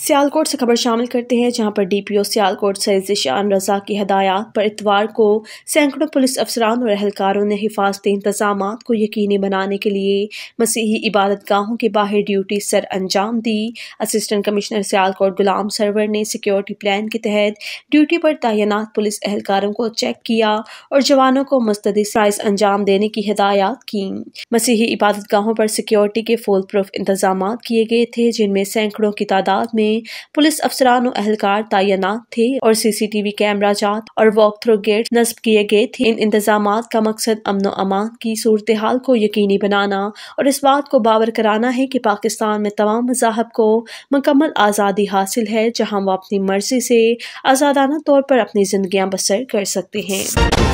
सियालकोट से खबर शामिल करते हैं, जहाँ पर डीपीओ सियालकोट सैद शान रजा की हदायत पर इतवार को सैकड़ों पुलिस अफसरान और अहलकारों ने हिफाजती इंतज़ाम को यकीनी बनाने के लिए मसीही इबादत गाहों के बाहर ड्यूटी सर अंजाम दी। असिस्टेंट कमिश्नर सियालकोट गुलाम सरवर ने सिक्योरिटी प्लान के तहत ड्यूटी पर तैनात पुलिस एहलकारों को चेक किया और जवानों को मुस्तद प्राइस अंजाम देने की हिदायत की। मसीही इबादत गाहों पर सिक्योरिटी के फुल प्रूफ इंतज़ाम किए गए थे, जिनमें सैकड़ों की तादाद में में पुलिस अफसरान अहलकार तैनात थे और सीसीटीवी कैमरा जात और वॉक थ्रू गेट नस्ब किए गए थे। इन इंतज़ाम का मकसद अमन अमान की सूरत हाल को यकीनी बनाना और इस बात को बावर कराना है कि पाकिस्तान में तमाम मजाहब को मुकम्मल आज़ादी हासिल है, जहाँ वो अपनी मर्ज़ी से आज़ादाना तौर पर अपनी जिंदगियाँ बसर कर सकते हैं।